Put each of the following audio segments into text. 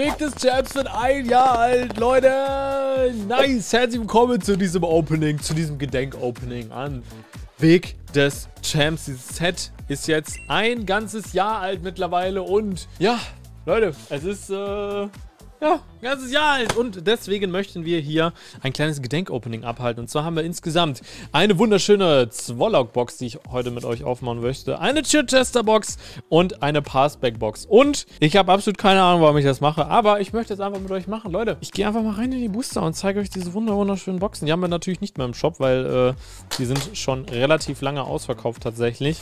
Weg des Champs wird ein Jahr alt, Leute. Nice. Herzlich willkommen zu diesem Opening, zu diesem Gedenk-Opening an Weg des Champs. Dieses Set ist jetzt ein ganzes Jahr alt mittlerweile und ja, Leute, es ist äh, ja, ein ganzes Jahr alt. Und deswegen möchten wir hier ein kleines Gedenk-Opening abhalten. Und zwar haben wir insgesamt eine wunderschöne Zwollock-Box, die ich heute mit euch aufmachen möchte. Eine Chichester-Box und eine Passback-Box. Und ich habe absolut keine Ahnung, warum ich das mache. Aber ich möchte es einfach mit euch machen. Leute, ich gehe einfach mal rein in die Booster und zeige euch diese wunderschönen Boxen. Die haben wir natürlich nicht mehr im Shop, weil äh, die sind schon relativ lange ausverkauft tatsächlich.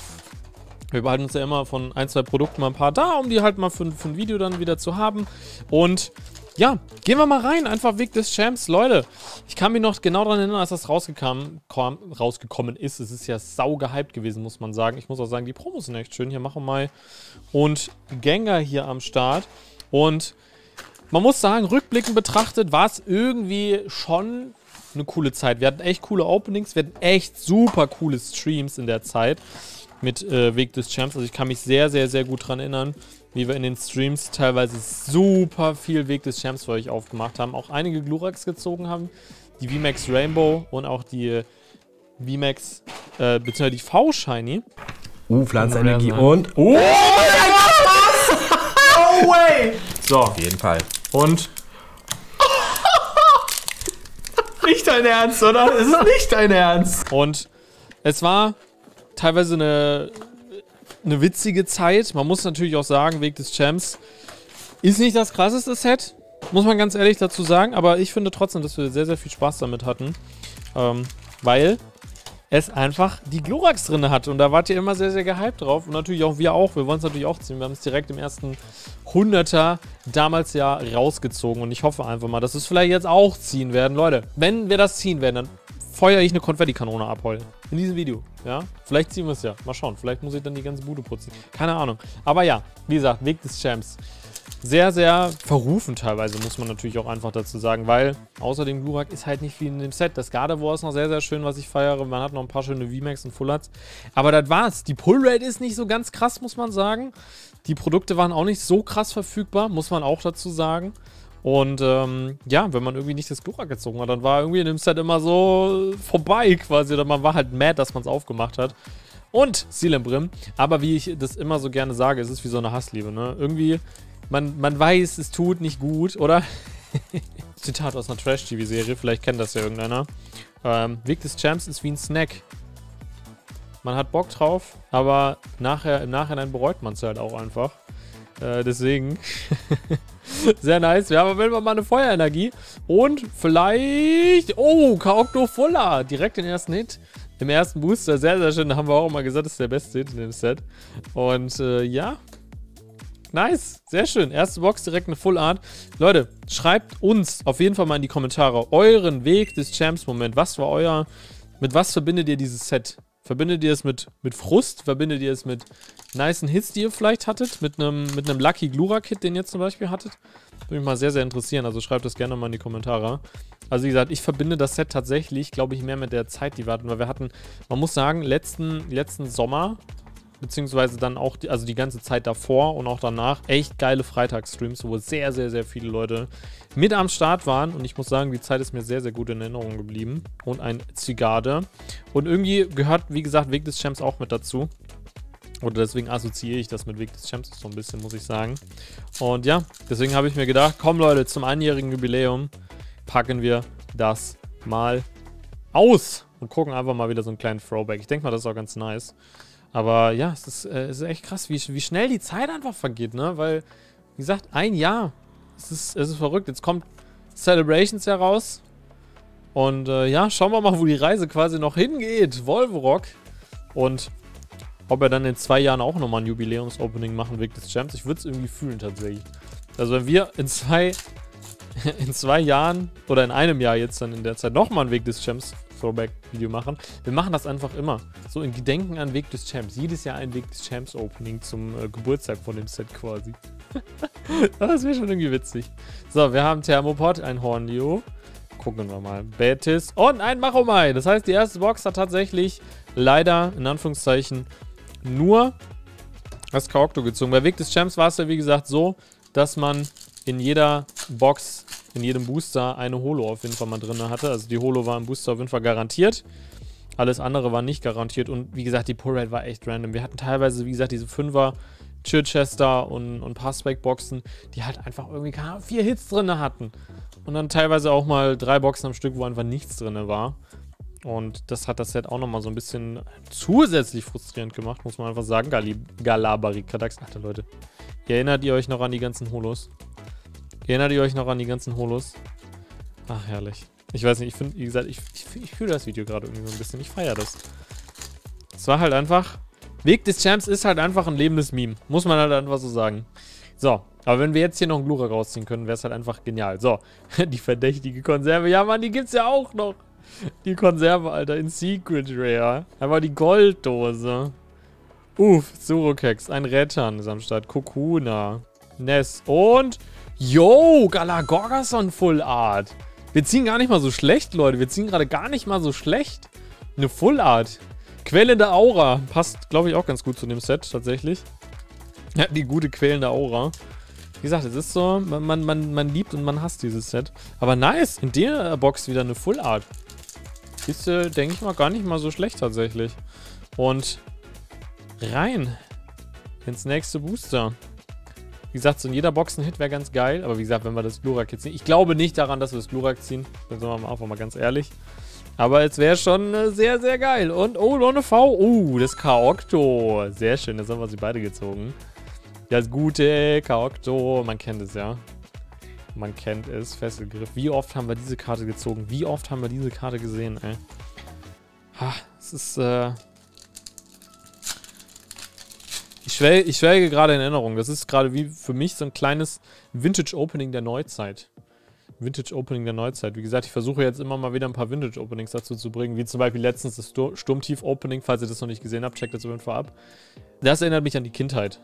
Wir behalten uns ja immer von ein, zwei Produkten mal ein paar da, um die halt mal für, für ein Video dann wieder zu haben. Und ja, gehen wir mal rein. Einfach Weg des Champs. Leute, ich kann mich noch genau daran erinnern, als das rausgekommen, rausgekommen ist. Es ist ja sau gehypt gewesen, muss man sagen. Ich muss auch sagen, die Promos sind echt schön. Hier machen wir mal. Und Gengar hier am Start. Und man muss sagen, rückblickend betrachtet war es irgendwie schon eine coole Zeit. Wir hatten echt coole Openings. Wir hatten echt super coole Streams in der Zeit mit äh, Weg des Champs. Also ich kann mich sehr, sehr, sehr gut daran erinnern, wie wir in den Streams teilweise super viel Weg des Champs für euch aufgemacht haben. Auch einige Glurax gezogen haben. Die VMAX Rainbow und auch die äh, VMAX, äh, beziehungsweise die V-Shiny. Uh, Pflanzenenergie und... Oh, oh No way! So. Auf jeden Fall. Und... nicht dein Ernst, oder? Es ist nicht dein Ernst. Und es war teilweise eine, eine witzige Zeit. Man muss natürlich auch sagen, Weg des Champs ist nicht das krasseste Set, muss man ganz ehrlich dazu sagen. Aber ich finde trotzdem, dass wir sehr, sehr viel Spaß damit hatten. Ähm, weil es einfach die Glorax drin hat. Und da wart ihr immer sehr, sehr gehypt drauf. Und natürlich auch wir auch. Wir wollen es natürlich auch ziehen. Wir haben es direkt im ersten 100er damals ja rausgezogen. Und ich hoffe einfach mal, dass wir es vielleicht jetzt auch ziehen werden. Leute, wenn wir das ziehen werden, dann feuere ich eine Konfettikanone ab heute. In diesem Video. Ja? Vielleicht ziehen wir es ja. Mal schauen. Vielleicht muss ich dann die ganze Bude putzen. Keine Ahnung. Aber ja, wie gesagt, Weg des Champs. Sehr, sehr verrufen teilweise, muss man natürlich auch einfach dazu sagen, weil außer dem Glurak ist halt nicht viel in dem Set. Das Gardevoir ist noch sehr, sehr schön, was ich feiere. Man hat noch ein paar schöne VMAX und Fullhards. Aber das war's. Die Pullrate ist nicht so ganz krass, muss man sagen. Die Produkte waren auch nicht so krass verfügbar, muss man auch dazu sagen. Und ähm, ja, wenn man irgendwie nicht das Glurak gezogen hat, dann war irgendwie in dem Set immer so vorbei quasi. Oder man war halt mad, dass man es aufgemacht hat. Und Silembrim. Aber wie ich das immer so gerne sage, es ist wie so eine Hassliebe, ne? Irgendwie, man, man weiß, es tut nicht gut, oder? Zitat aus einer Trash-TV-Serie, vielleicht kennt das ja irgendeiner. Ähm, Weg des Champs ist wie ein Snack. Man hat Bock drauf, aber nachher, im Nachhinein bereut man es halt auch einfach. Äh, deswegen. Sehr nice. Wir haben auf jeden Fall mal eine Feuerenergie. Und vielleicht... Oh, Kaokto Fuller. Direkt den ersten Hit. Im ersten Booster. Sehr, sehr schön. Da haben wir auch mal gesagt, das ist der beste Hit in dem Set. Und äh, ja. Nice. Sehr schön. Erste Box, direkt eine Full Art. Leute, schreibt uns auf jeden Fall mal in die Kommentare euren Weg des Champs-Moment. Was war euer... Mit was verbindet ihr dieses Set? Verbindet ihr es mit, mit Frust? Verbindet ihr es mit nicen Hits, die ihr vielleicht hattet? Mit einem mit Lucky Glurak-Hit, den ihr zum Beispiel hattet? Würde mich mal sehr, sehr interessieren. Also schreibt das gerne mal in die Kommentare. Also wie gesagt, ich verbinde das Set tatsächlich, glaube ich, mehr mit der Zeit, die wir hatten. Weil wir hatten, man muss sagen, letzten, letzten Sommer beziehungsweise dann auch, die, also die ganze Zeit davor und auch danach, echt geile Freitagsstreams, wo sehr, sehr, sehr viele Leute mit am Start waren. Und ich muss sagen, die Zeit ist mir sehr, sehr gut in Erinnerung geblieben. Und ein Zigarde. Und irgendwie gehört, wie gesagt, Weg des Champs auch mit dazu. Oder deswegen assoziiere ich das mit Weg des Champs so ein bisschen, muss ich sagen. Und ja, deswegen habe ich mir gedacht, komm Leute, zum einjährigen Jubiläum packen wir das mal aus und gucken einfach mal wieder so einen kleinen Throwback. Ich denke mal, das ist auch ganz nice. Aber ja, es ist, äh, es ist echt krass, wie, wie schnell die Zeit einfach vergeht, ne? Weil, wie gesagt, ein Jahr. Es ist, es ist verrückt. Jetzt kommt Celebrations heraus. Und äh, ja, schauen wir mal, wo die Reise quasi noch hingeht. Volvo Und ob er dann in zwei Jahren auch nochmal ein Jubiläums-Opening machen Weg des Champs. Ich würde es irgendwie fühlen tatsächlich. Also wenn wir in zwei, in zwei Jahren oder in einem Jahr jetzt dann in der Zeit nochmal einen Weg des Champs Throwback-Video machen. Wir machen das einfach immer. So in Gedenken an Weg des Champs. Jedes Jahr ein Weg des Champs-Opening zum äh, Geburtstag von dem Set quasi. das wäre schon irgendwie witzig. So, wir haben Thermopod, ein Hornleo. Gucken wir mal. Betis und ein Machomai. Das heißt, die erste Box hat tatsächlich leider, in Anführungszeichen, nur das Kaokto gezogen. Bei Weg des Champs war es ja, wie gesagt, so, dass man in jeder Box, in jedem Booster eine Holo auf jeden Fall mal drin hatte. Also die Holo war im Booster auf jeden Fall garantiert. Alles andere war nicht garantiert. Und wie gesagt, die Pull-Rate war echt random. Wir hatten teilweise, wie gesagt, diese 5er Chichester und, und Passback-Boxen, die halt einfach irgendwie keine, vier Hits drin hatten. Und dann teilweise auch mal drei Boxen am Stück, wo einfach nichts drin war. Und das hat das Set auch nochmal so ein bisschen zusätzlich frustrierend gemacht, muss man einfach sagen. Galabari Kadax. Alter Leute. Erinnert ihr euch noch an die ganzen Holos? Erinnert ihr euch noch an die ganzen Holos? Ach, herrlich. Ich weiß nicht, ich finde, wie gesagt, ich, ich, ich fühle das Video gerade irgendwie so ein bisschen. Ich feiere das. Es war halt einfach. Weg des Champs ist halt einfach ein lebendes Meme. Muss man halt einfach so sagen. So, aber wenn wir jetzt hier noch einen Glura rausziehen können, wäre es halt einfach genial. So, die verdächtige Konserve. Ja, Mann, die gibt's ja auch noch. Die Konserve, Alter, in Secret Rare. Aber die Golddose. Uff, Surokex, ein Rettern ist am Start. Kokuna, Ness und... Yo, Galagorgason Full Art. Wir ziehen gar nicht mal so schlecht, Leute. Wir ziehen gerade gar nicht mal so schlecht. Eine Full Art. Quellende Aura. Passt, glaube ich, auch ganz gut zu dem Set, tatsächlich. Ja, die gute quälende Aura. Wie gesagt, es ist so, man, man, man, liebt und man hasst dieses Set. Aber nice, in der Box wieder eine Full Art. Ist, äh, denke ich mal, gar nicht mal so schlecht tatsächlich. Und rein ins nächste Booster. Wie gesagt, so in jeder Box ein Hit wäre ganz geil. Aber wie gesagt, wenn wir das Glurak jetzt ziehen. Ich glaube nicht daran, dass wir das Glurak ziehen. Da sind wir einfach mal ganz ehrlich. Aber es wäre schon äh, sehr, sehr geil. Und, oh, noch eine V. Oh, das K-Octo. Sehr schön, jetzt haben wir sie beide gezogen. Das gute K-Octo. Man kennt es ja. Man kennt es. Fesselgriff. Wie oft haben wir diese Karte gezogen? Wie oft haben wir diese Karte gesehen, ey? Ha, es ist, äh... Ich, schwel ich schwelge gerade in Erinnerung. Das ist gerade wie für mich so ein kleines Vintage-Opening der Neuzeit. Vintage-Opening der Neuzeit. Wie gesagt, ich versuche jetzt immer mal wieder ein paar Vintage-Openings dazu zu bringen, wie zum Beispiel letztens das Sturmtief-Opening, falls ihr das noch nicht gesehen habt, checkt das auf jeden ab. Das erinnert mich an die Kindheit.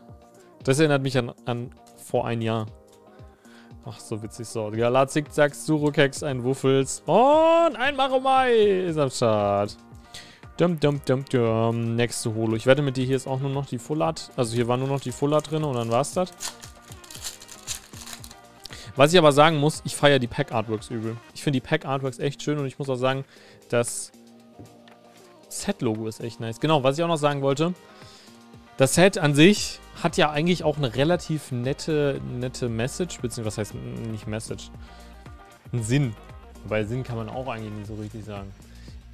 Das erinnert mich an, an vor ein Jahr. Ach, so witzig so. Gala, Zickzack, Surukex, ein Wuffels und ein Maromai ist am Start. Dum, dum, dum, dum. Nächste Holo. Ich wette mit dir, hier ist auch nur noch die Fullart. Also hier war nur noch die Fullart drin und dann war's das. Was ich aber sagen muss, ich feiere die Pack-Artworks übel. Ich finde die Pack-Artworks echt schön und ich muss auch sagen, das Set-Logo ist echt nice. Genau, was ich auch noch sagen wollte. Das Set an sich hat ja eigentlich auch eine relativ nette, nette Message, beziehungsweise was heißt nicht Message? Ein Sinn. Wobei Sinn kann man auch eigentlich nicht so richtig sagen.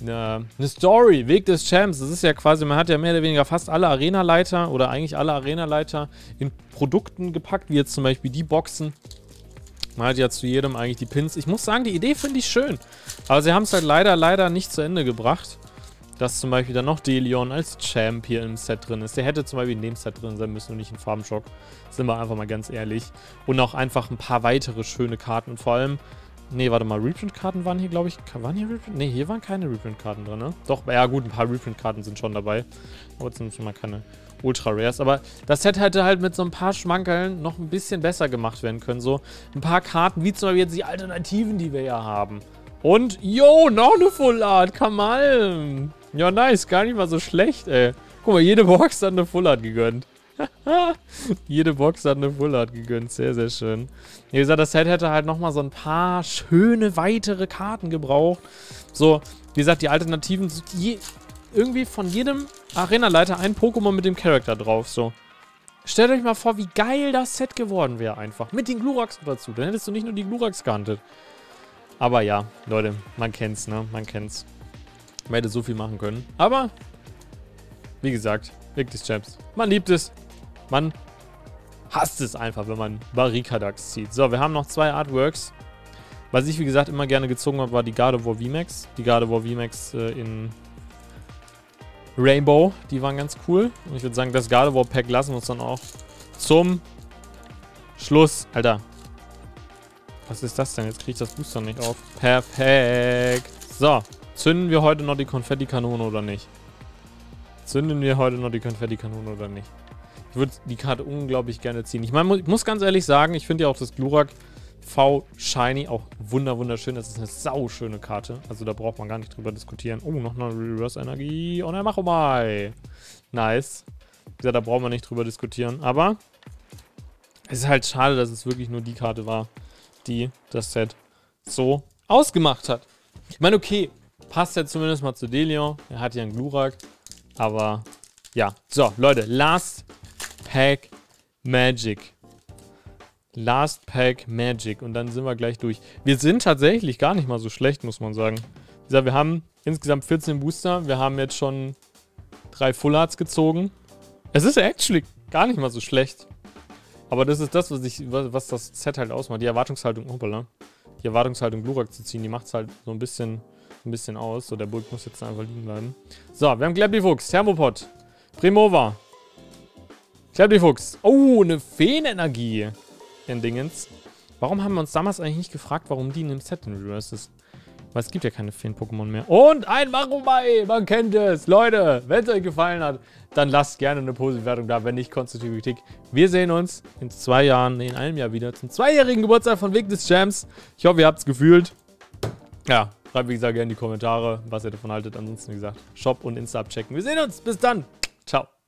Eine, eine Story, Weg des Champs. Das ist ja quasi, man hat ja mehr oder weniger fast alle Arenaleiter oder eigentlich alle Arenaleiter in Produkten gepackt, wie jetzt zum Beispiel die Boxen. Man hat ja zu jedem eigentlich die Pins. Ich muss sagen, die Idee finde ich schön. Aber sie haben es halt leider, leider nicht zu Ende gebracht dass zum Beispiel dann noch Delion als Champ hier im Set drin ist. Der hätte zum Beispiel in dem Set drin sein müssen und nicht in Farbenschock. Sind wir einfach mal ganz ehrlich. Und auch einfach ein paar weitere schöne Karten. Vor allem, nee, warte mal, Reprint-Karten waren hier, glaube ich, waren hier Reprint? Nee, hier waren keine Reprint-Karten drin, ne? Doch, ja gut, ein paar Reprint-Karten sind schon dabei. Aber jetzt sind schon mal keine Ultra Rares. Aber das Set hätte halt mit so ein paar Schmankeln noch ein bisschen besser gemacht werden können. So ein paar Karten, wie zum Beispiel jetzt die Alternativen, die wir ja haben. Und, yo, noch eine Full Art, Kamal. Ja, nice. Gar nicht mal so schlecht, ey. Guck mal, jede Box hat eine Full Art gegönnt. jede Box hat eine Full Art gegönnt. Sehr, sehr schön. Wie gesagt, das Set hätte halt nochmal so ein paar schöne weitere Karten gebraucht. So, wie gesagt, die Alternativen, je, irgendwie von jedem Arena-Leiter ein Pokémon mit dem Charakter drauf, so. Stellt euch mal vor, wie geil das Set geworden wäre einfach. Mit den Glurax dazu. Dann hättest du nicht nur die Glurax gehandelt. Aber ja, Leute, man kennt's, ne? Man kennt's. Man hätte so viel machen können. Aber, wie gesagt, wirklich Champs. Man liebt es. Man hasst es einfach, wenn man Barrikadax zieht. So, wir haben noch zwei Artworks. Was ich, wie gesagt, immer gerne gezogen habe, war die Gardevoir VMAX. Die Gardevoir VMAX äh, in Rainbow. Die waren ganz cool. Und ich würde sagen, das Gardevoir Pack lassen wir uns dann auch zum Schluss. Was ist das denn? Jetzt kriege ich das Booster nicht auf. Perfekt. So, Zünden wir heute noch die Konfettikanone oder nicht? Zünden wir heute noch die Konfettikanone oder nicht? Ich würde die Karte unglaublich gerne ziehen. Ich meine, ich muss ganz ehrlich sagen, ich finde ja auch das Glurak V Shiny auch wunder wunderschön. Das ist eine sauschöne Karte. Also da braucht man gar nicht drüber diskutieren. Oh, noch eine Reverse-Energie. Und er macht mal. Nice. Wie gesagt, da brauchen wir nicht drüber diskutieren. Aber Es ist halt schade, dass es wirklich nur die Karte war, die das Set so ausgemacht hat. Ich meine, okay, passt ja zumindest mal zu Delion. Er hat ja einen Glurak. Aber ja. So, Leute, Last Pack Magic. Last Pack Magic. Und dann sind wir gleich durch. Wir sind tatsächlich gar nicht mal so schlecht, muss man sagen. Wie gesagt, wir haben insgesamt 14 Booster. Wir haben jetzt schon drei Full Arts gezogen. Es ist actually gar nicht mal so schlecht. Aber das ist das, was, ich, was das Set halt ausmacht. Die Erwartungshaltung, hoppala. Die Erwartungshaltung Glurak zu ziehen, die macht es halt so ein bisschen, ein bisschen aus. So, der Burg muss jetzt einfach liegen bleiben. So, wir haben Glebli-Fuchs, Thermopod, Primova, Glebli-Fuchs. Oh, eine Feenenergie in Dingens. Warum haben wir uns damals eigentlich nicht gefragt, warum die in dem Set in Reverse ist? Weil es gibt ja keine Feen-Pokémon mehr. Und ein Marumai, man kennt es. Leute, wenn es euch gefallen hat, dann lasst gerne eine Positivwertung da, wenn nicht konstruktive Kritik. Wir sehen uns in zwei Jahren, in einem Jahr wieder zum zweijährigen Geburtstag von Weg des Champs. Ich hoffe, ihr habt es gefühlt. Ja, schreibt wie gesagt gerne in die Kommentare, was ihr davon haltet. Ansonsten, wie gesagt, Shop und Insta abchecken. Wir sehen uns. Bis dann.